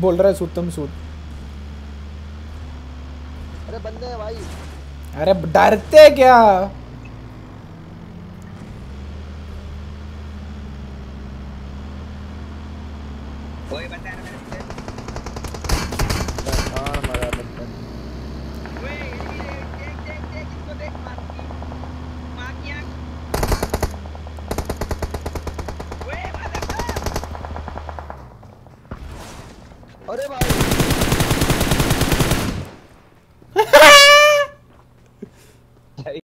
बोल रहा है सूद तुम सूद। अरे बंदे भाई। अरे डरते क्या? कोई बंदा अरे भाई।